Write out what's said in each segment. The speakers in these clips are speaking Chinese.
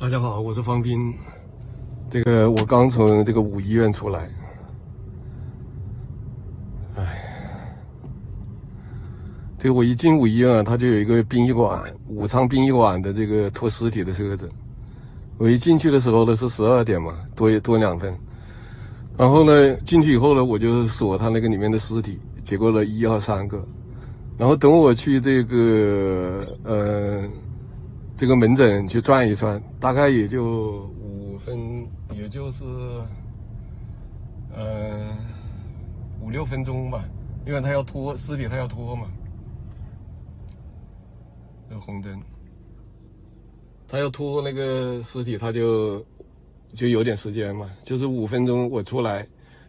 大家好，我是方斌。这个我刚从这个五医院出来，哎，这个我一进五医院啊，他就有一个殡仪馆，武昌殡仪馆的这个拖尸体的车子。我一进去的时候呢是十二点嘛，多多两分。然后呢进去以后呢，我就锁他那个里面的尸体，结果呢一二三个。然后等我去这个呃这个门诊去转一转，大概也就五分，也就是呃五六分钟吧，因为他要拖尸体，他要拖嘛，这红灯，他要拖那个尸体，他就就有点时间嘛，就是五分钟我出来，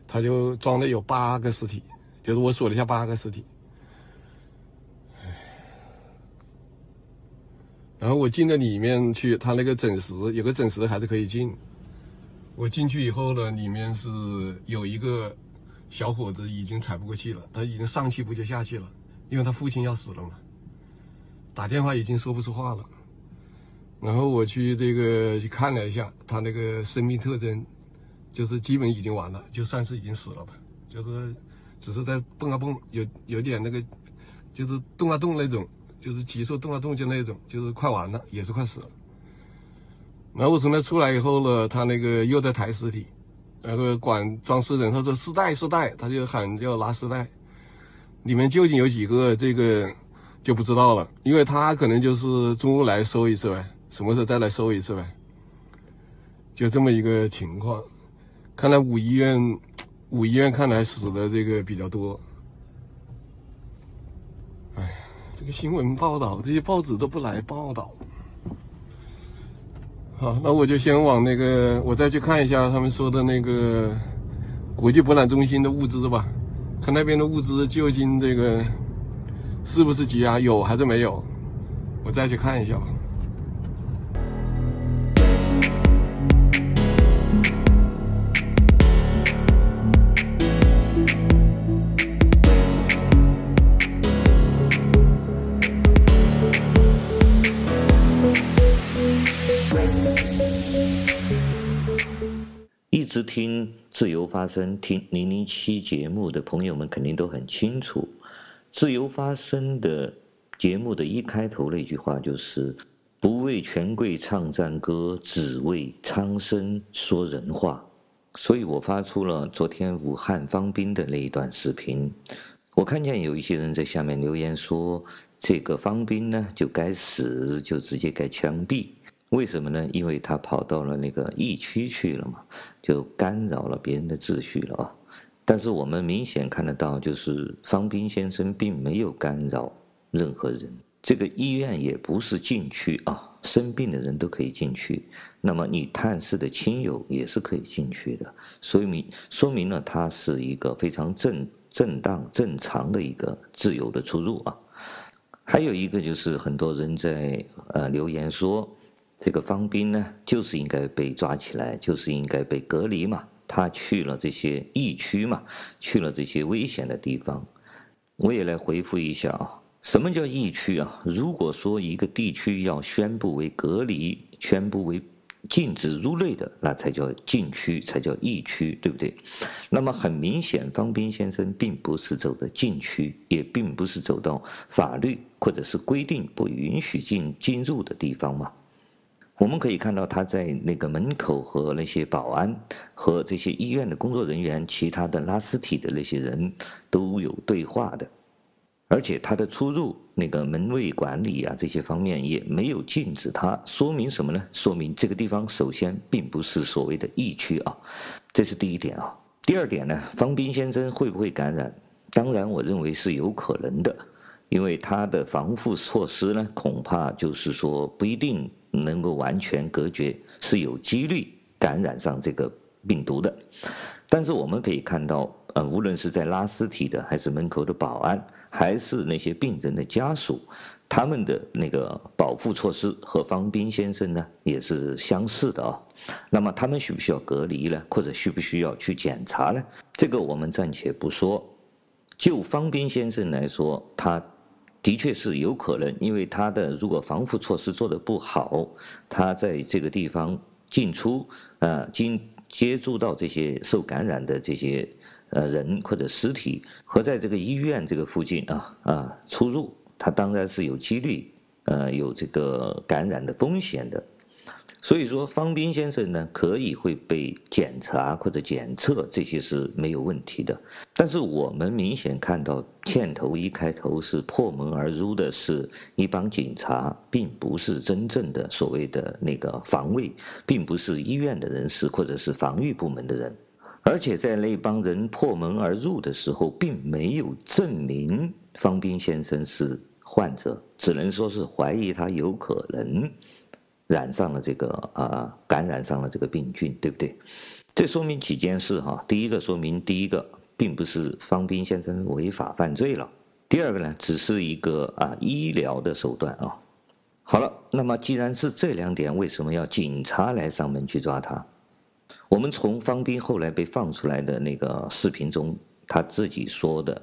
他就装的有八个尸体，就是我数了一下八个尸体。然后我进到里面去，他那个诊室有个诊室还是可以进。我进去以后呢，里面是有一个小伙子已经喘不过气了，他已经上气不接下气了，因为他父亲要死了嘛，打电话已经说不出话了。然后我去这个去看了一下，他那个生命特征就是基本已经完了，就算是已经死了吧，就是只是在蹦啊蹦，有有点那个就是动啊动那种。就是急速动啊动就那种，就是快完了，也是快死了。然后我从那出来以后呢，他那个又在抬尸体，那个管装尸人他说尸袋尸袋，他就喊叫拿尸袋，里面究竟有几个这个就不知道了，因为他可能就是中午来收一次呗，什么时候再来收一次呗，就这么一个情况。看来五医院五医院看来死的这个比较多。这个新闻报道，这些报纸都不来报道。好，那我就先往那个，我再去看一下他们说的那个国际博览中心的物资吧，看那边的物资究竟这个是不是积压，有还是没有，我再去看一下吧。只听自由发声，听零零七节目的朋友们肯定都很清楚，自由发声的节目的一开头那句话就是“不为权贵唱赞歌，只为苍生说人话”。所以我发出了昨天武汉方斌的那一段视频。我看见有一些人在下面留言说：“这个方斌呢，就该死，就直接该枪毙。”为什么呢？因为他跑到了那个疫区去了嘛，就干扰了别人的秩序了啊。但是我们明显看得到，就是方斌先生并没有干扰任何人。这个医院也不是禁区啊，生病的人都可以进去。那么你探视的亲友也是可以进去的，说明说明了他是一个非常正正当正常的一个自由的出入啊。还有一个就是很多人在呃留言说。这个方斌呢，就是应该被抓起来，就是应该被隔离嘛。他去了这些疫区嘛，去了这些危险的地方。我也来回复一下啊，什么叫疫区啊？如果说一个地区要宣布为隔离，宣布为禁止入内的，那才叫禁区，才叫疫区，对不对？那么很明显，方斌先生并不是走的禁区，也并不是走到法律或者是规定不允许进进入的地方嘛。我们可以看到他在那个门口和那些保安、和这些医院的工作人员、其他的拉尸体的那些人都有对话的，而且他的出入那个门卫管理啊这些方面也没有禁止他，说明什么呢？说明这个地方首先并不是所谓的疫区啊，这是第一点啊。第二点呢，方斌先生会不会感染？当然，我认为是有可能的，因为他的防护措施呢，恐怕就是说不一定。能够完全隔绝是有几率感染上这个病毒的，但是我们可以看到，呃，无论是在拉尸体的，还是门口的保安，还是那些病人的家属，他们的那个保护措施和方斌先生呢也是相似的啊。那么他们需不需要隔离呢？或者需不需要去检查呢？这个我们暂且不说。就方斌先生来说，他的确是有可能，因为他的如果防护措施做得不好，他在这个地方进出，啊，经接触到这些受感染的这些呃人或者尸体，和在这个医院这个附近啊啊出入，他当然是有几率，呃，有这个感染的风险的。所以说，方斌先生呢，可以会被检查或者检测，这些是没有问题的。但是我们明显看到，箭头一开头是破门而入的，是一帮警察，并不是真正的所谓的那个防卫，并不是医院的人士或者是防御部门的人。而且在那帮人破门而入的时候，并没有证明方斌先生是患者，只能说是怀疑他有可能。染上了这个啊，感染上了这个病菌，对不对？这说明几件事哈。第一个说明，第一个并不是方斌先生违法犯罪了。第二个呢，只是一个啊医疗的手段啊。好了，那么既然是这两点，为什么要警察来上门去抓他？我们从方斌后来被放出来的那个视频中，他自己说的，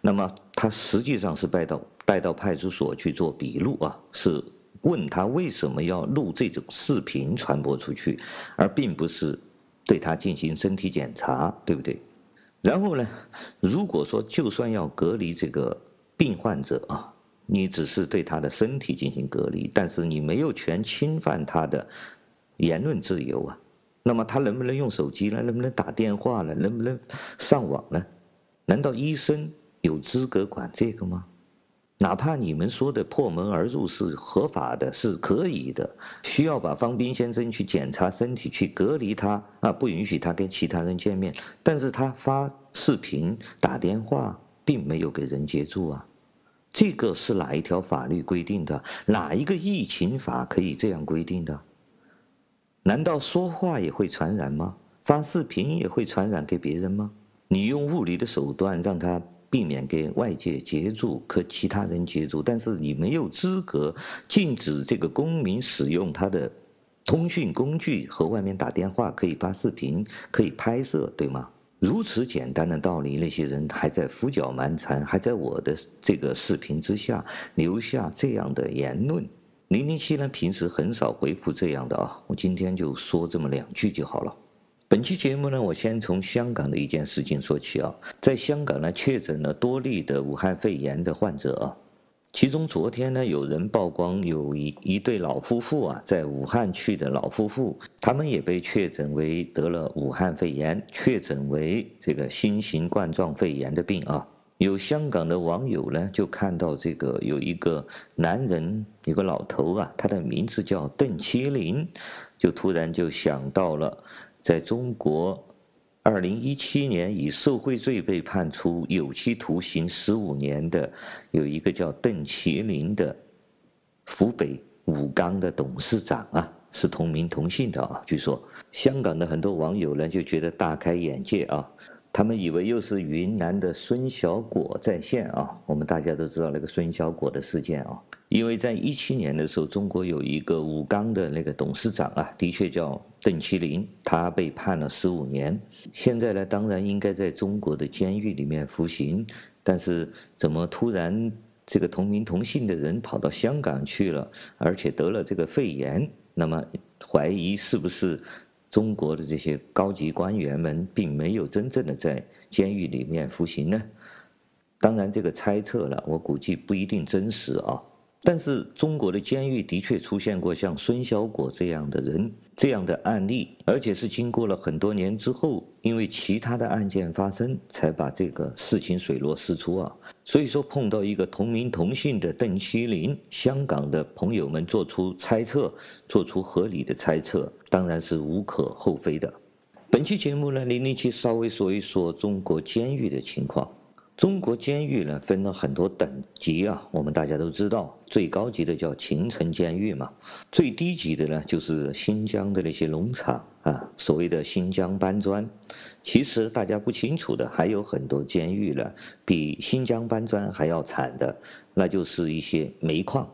那么他实际上是带到带到派出所去做笔录啊，是。问他为什么要录这种视频传播出去，而并不是对他进行身体检查，对不对？然后呢，如果说就算要隔离这个病患者啊，你只是对他的身体进行隔离，但是你没有权侵犯他的言论自由啊。那么他能不能用手机呢？能不能打电话呢？能不能上网呢？难道医生有资格管这个吗？哪怕你们说的破门而入是合法的，是可以的，需要把方斌先生去检查身体，去隔离他啊，不允许他跟其他人见面。但是他发视频、打电话，并没有给人接住啊，这个是哪一条法律规定的？哪一个疫情法可以这样规定的？难道说话也会传染吗？发视频也会传染给别人吗？你用物理的手段让他。避免给外界接触和其他人接触，但是你没有资格禁止这个公民使用他的通讯工具和外面打电话，可以发视频，可以拍摄，对吗？如此简单的道理，那些人还在胡搅蛮缠，还在我的这个视频之下留下这样的言论。零零七呢，平时很少回复这样的啊，我今天就说这么两句就好了。本期节目呢，我先从香港的一件事情说起啊，在香港呢确诊了多例的武汉肺炎的患者啊，其中昨天呢有人曝光有一一对老夫妇啊，在武汉去的老夫妇，他们也被确诊为得了武汉肺炎，确诊为这个新型冠状肺炎的病啊。有香港的网友呢就看到这个有一个男人，有个老头啊，他的名字叫邓麒麟，就突然就想到了。在中国，二零一七年以受贿罪被判处有期徒刑十五年的，有一个叫邓麒麟的，湖北武钢的董事长啊，是同名同姓的啊。据说，香港的很多网友呢就觉得大开眼界啊。他们以为又是云南的孙小果在线啊！我们大家都知道那个孙小果的事件啊，因为在一七年的时候，中国有一个武钢的那个董事长啊，的确叫邓麒麟，他被判了十五年。现在呢，当然应该在中国的监狱里面服刑，但是怎么突然这个同名同姓的人跑到香港去了，而且得了这个肺炎？那么怀疑是不是？中国的这些高级官员们并没有真正的在监狱里面服刑呢。当然，这个猜测了，我估计不一定真实啊。但是中国的监狱的确出现过像孙小果这样的人这样的案例，而且是经过了很多年之后，因为其他的案件发生，才把这个事情水落石出啊。所以说，碰到一个同名同姓的邓锡麟，香港的朋友们做出猜测，做出合理的猜测，当然是无可厚非的。本期节目呢，零零七稍微说一说中国监狱的情况。中国监狱呢分了很多等级啊，我们大家都知道，最高级的叫秦城监狱嘛，最低级的呢就是新疆的那些农场啊，所谓的新疆搬砖。其实大家不清楚的还有很多监狱呢，比新疆搬砖还要惨的，那就是一些煤矿。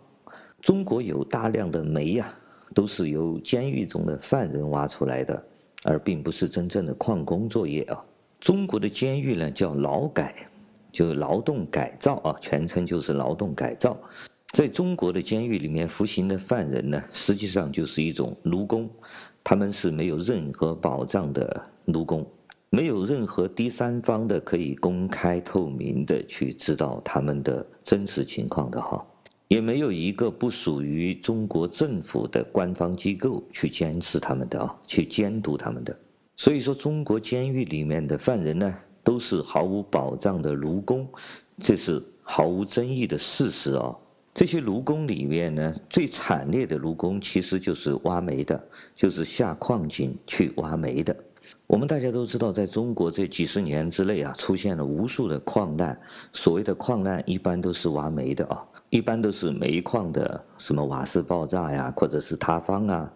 中国有大量的煤呀，都是由监狱中的犯人挖出来的，而并不是真正的矿工作业啊。中国的监狱呢叫劳改。就是劳动改造啊，全称就是劳动改造。在中国的监狱里面服刑的犯人呢，实际上就是一种奴工，他们是没有任何保障的奴工，没有任何第三方的可以公开透明的去知道他们的真实情况的哈。也没有一个不属于中国政府的官方机构去监视他们的啊，去监督他们的。所以说，中国监狱里面的犯人呢，都是毫无保障的奴工，这是毫无争议的事实啊。这些炉工里面呢，最惨烈的炉工其实就是挖煤的，就是下矿井去挖煤的。我们大家都知道，在中国这几十年之内啊，出现了无数的矿难。所谓的矿难，一般都是挖煤的啊。一般都是煤矿的什么瓦斯爆炸呀，或者是塌方啊，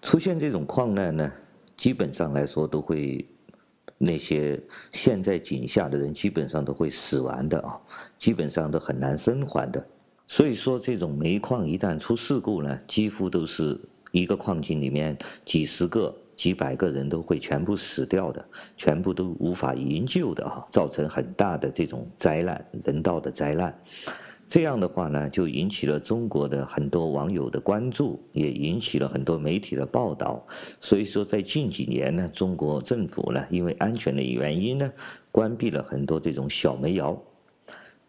出现这种矿难呢，基本上来说都会那些陷在井下的人基本上都会死亡的啊，基本上都很难生还的。所以说，这种煤矿一旦出事故呢，几乎都是一个矿井里面几十个、几百个人都会全部死掉的，全部都无法营救的啊，造成很大的这种灾难，人道的灾难。这样的话呢，就引起了中国的很多网友的关注，也引起了很多媒体的报道。所以说，在近几年呢，中国政府呢，因为安全的原因呢，关闭了很多这种小煤窑。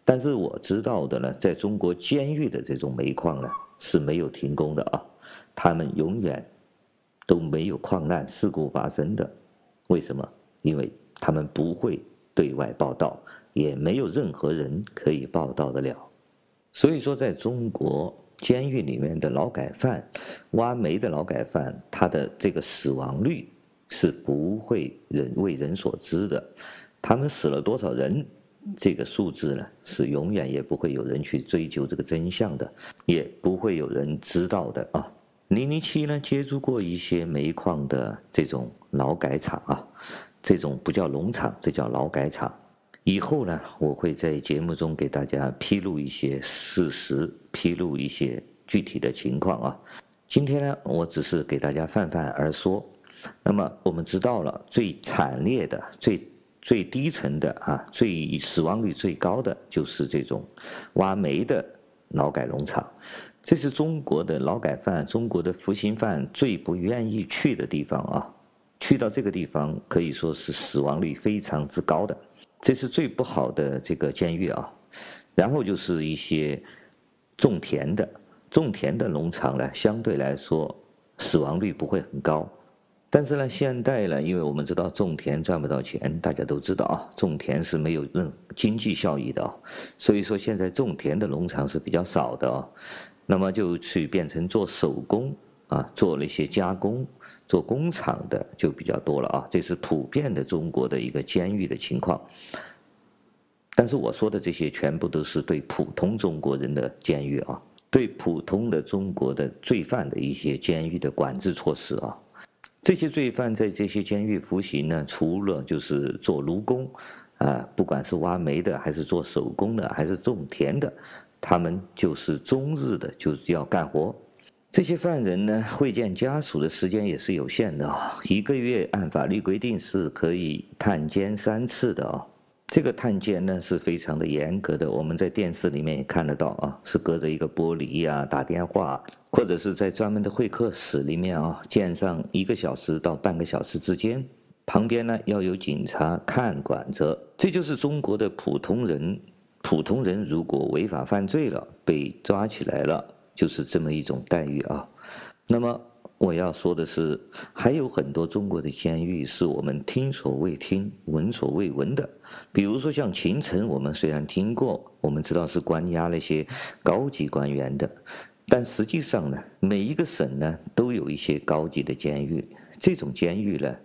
但是我知道的呢，在中国监狱的这种煤矿呢是没有停工的啊，他们永远都没有矿难事故发生的。为什么？因为他们不会对外报道，也没有任何人可以报道得了。所以说，在中国监狱里面的劳改犯，挖煤的劳改犯，他的这个死亡率是不会人为人所知的。他们死了多少人，这个数字呢，是永远也不会有人去追究这个真相的，也不会有人知道的啊。零零七呢，接触过一些煤矿的这种劳改场啊，这种不叫农场，这叫劳改场。以后呢，我会在节目中给大家披露一些事实，披露一些具体的情况啊。今天呢，我只是给大家泛泛而说。那么我们知道了，最惨烈的、最最低层的啊，最死亡率最高的就是这种挖煤的劳改农场。这是中国的劳改犯、中国的服刑犯最不愿意去的地方啊。去到这个地方，可以说是死亡率非常之高的。这是最不好的这个监狱啊，然后就是一些种田的种田的农场呢，相对来说死亡率不会很高，但是呢，现在呢，因为我们知道种田赚不到钱，大家都知道啊，种田是没有任经济效益的啊，所以说现在种田的农场是比较少的啊，那么就去变成做手工啊，做了一些加工。做工厂的就比较多了啊，这是普遍的中国的一个监狱的情况。但是我说的这些全部都是对普通中国人的监狱啊，对普通的中国的罪犯的一些监狱的管制措施啊。这些罪犯在这些监狱服刑呢，除了就是做奴工啊，不管是挖煤的，还是做手工的，还是种田的，他们就是终日的就要干活。这些犯人呢，会见家属的时间也是有限的啊，一个月按法律规定是可以探监三次的啊。这个探监呢是非常的严格的，我们在电视里面也看得到啊，是隔着一个玻璃呀，打电话，或者是在专门的会客室里面啊，见上一个小时到半个小时之间，旁边呢要有警察看管着。这就是中国的普通人，普通人如果违法犯罪了，被抓起来了。就是这么一种待遇啊。那么我要说的是，还有很多中国的监狱是我们听所未听、闻所未闻的。比如说像秦城，我们虽然听过，我们知道是关押那些高级官员的，但实际上呢，每一个省呢都有一些高级的监狱。这种监狱呢，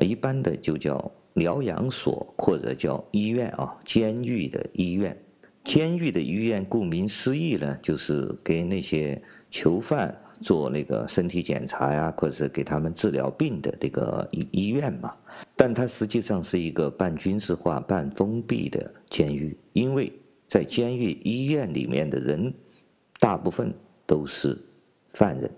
一般的就叫疗养所或者叫医院啊，监狱的医院。监狱的医院，顾名思义呢，就是给那些囚犯做那个身体检查呀，或者是给他们治疗病的这个医医院嘛。但它实际上是一个半军事化、半封闭的监狱，因为在监狱医院里面的人，大部分都是犯人，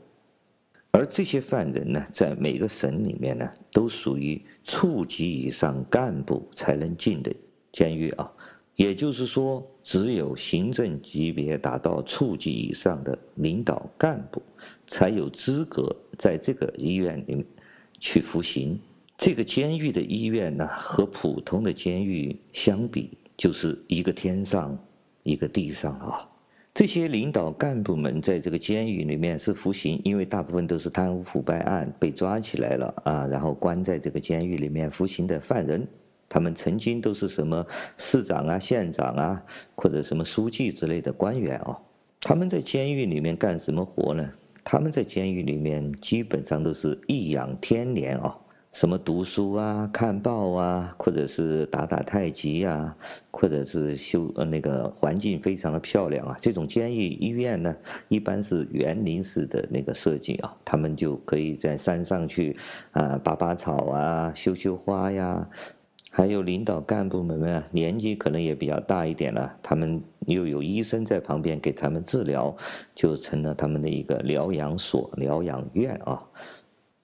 而这些犯人呢，在每个省里面呢，都属于处级以上干部才能进的监狱啊。也就是说，只有行政级别达到处级以上的领导干部，才有资格在这个医院里面去服刑。这个监狱的医院呢，和普通的监狱相比，就是一个天上，一个地上啊。这些领导干部们在这个监狱里面是服刑，因为大部分都是贪污腐败案被抓起来了啊，然后关在这个监狱里面服刑的犯人。他们曾经都是什么市长啊、县长啊，或者什么书记之类的官员啊。他们在监狱里面干什么活呢？他们在监狱里面基本上都是颐养天年啊，什么读书啊、看报啊，或者是打打太极呀，或者是修呃那个环境非常的漂亮啊。这种监狱医院呢，一般是园林式的那个设计啊，他们就可以在山上去啊拔拔草啊、修修花呀。还有领导干部们啊，年纪可能也比较大一点了，他们又有医生在旁边给他们治疗，就成了他们的一个疗养所、疗养院啊。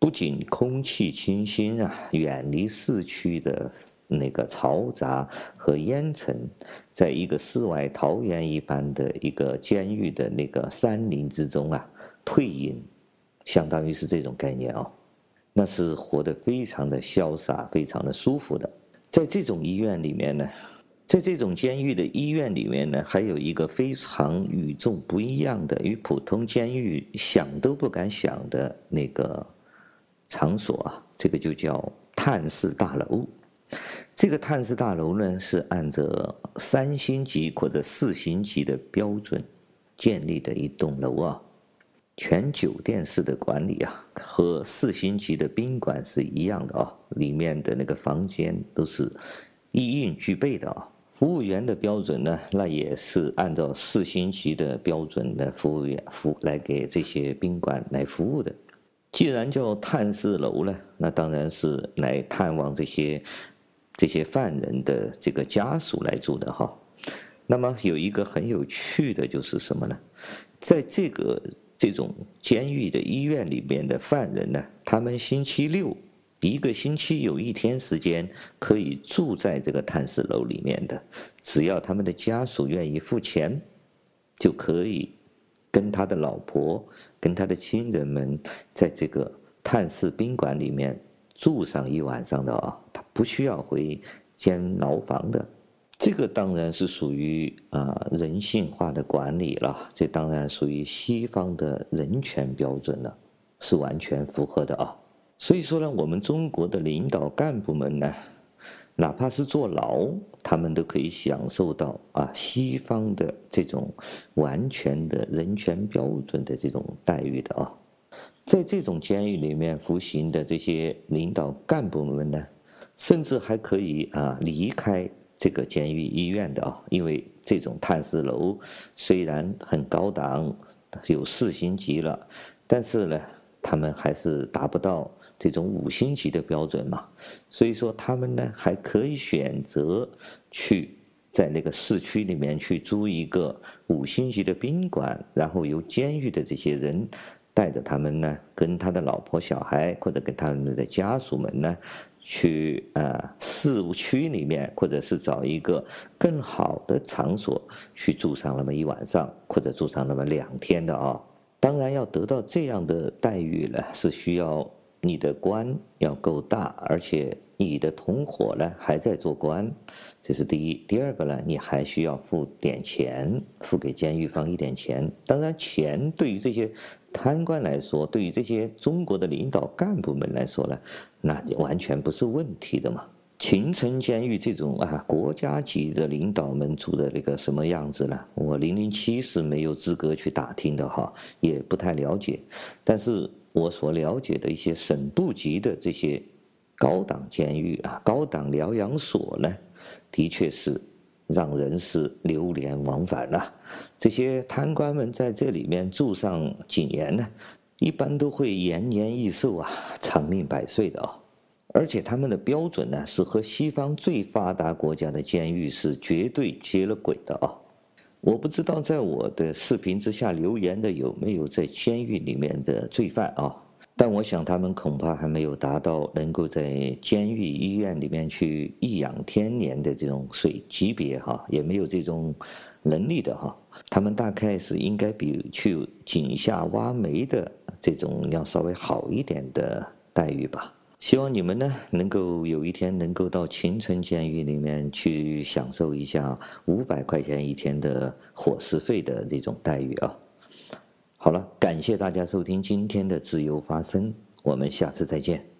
不仅空气清新啊，远离市区的那个嘈杂和烟尘，在一个世外桃源一般的一个监狱的那个山林之中啊，退隐，相当于是这种概念啊，那是活得非常的潇洒，非常的舒服的。在这种医院里面呢，在这种监狱的医院里面呢，还有一个非常与众不一样的、与普通监狱想都不敢想的那个场所啊，这个就叫探视大楼。这个探视大楼呢，是按照三星级或者四星级的标准建立的一栋楼啊。全酒店式的管理啊，和四星级的宾馆是一样的啊，里面的那个房间都是一应俱备的啊。服务员的标准呢，那也是按照四星级的标准的服务员服来给这些宾馆来服务的。既然叫探视楼呢，那当然是来探望这些这些犯人的这个家属来住的哈。那么有一个很有趣的就是什么呢？在这个这种监狱的医院里面的犯人呢，他们星期六一个星期有一天时间可以住在这个探视楼里面的，只要他们的家属愿意付钱，就可以跟他的老婆、跟他的亲人们在这个探视宾馆里面住上一晚上的啊，他不需要回监牢房的。这个当然是属于啊人性化的管理了，这当然属于西方的人权标准了，是完全符合的啊。所以说呢，我们中国的领导干部们呢，哪怕是坐牢，他们都可以享受到啊西方的这种完全的人权标准的这种待遇的啊。在这种监狱里面服刑的这些领导干部们呢，甚至还可以啊离开。这个监狱医院的啊，因为这种探视楼虽然很高档，有四星级了，但是呢，他们还是达不到这种五星级的标准嘛。所以说，他们呢还可以选择去在那个市区里面去租一个五星级的宾馆，然后由监狱的这些人带着他们呢，跟他的老婆小孩或者跟他们的家属们呢。去啊，市区里面，或者是找一个更好的场所去住上那么一晚上，或者住上那么两天的啊。当然，要得到这样的待遇呢，是需要你的官要够大，而且你的同伙呢还在做官，这是第一。第二个呢，你还需要付点钱，付给监狱方一点钱。当然，钱对于这些。贪官来说，对于这些中国的领导干部们来说呢，那完全不是问题的嘛。秦城监狱这种啊，国家级的领导们住的那个什么样子呢？我零零七是没有资格去打听的哈，也不太了解。但是我所了解的一些省部级的这些高档监狱啊、高档疗养所呢，的确是。让人是流连忘返了。这些贪官们在这里面住上几年呢，一般都会延年益寿啊，长命百岁的啊。而且他们的标准呢，是和西方最发达国家的监狱是绝对接了轨的啊。我不知道在我的视频之下留言的有没有在监狱里面的罪犯啊？但我想他们恐怕还没有达到能够在监狱医院里面去颐养天年的这种水级别哈，也没有这种能力的哈。他们大概是应该比去井下挖煤的这种要稍微好一点的待遇吧。希望你们呢能够有一天能够到秦城监狱里面去享受一下五百块钱一天的伙食费的这种待遇啊。好了，感谢大家收听今天的自由发声，我们下次再见。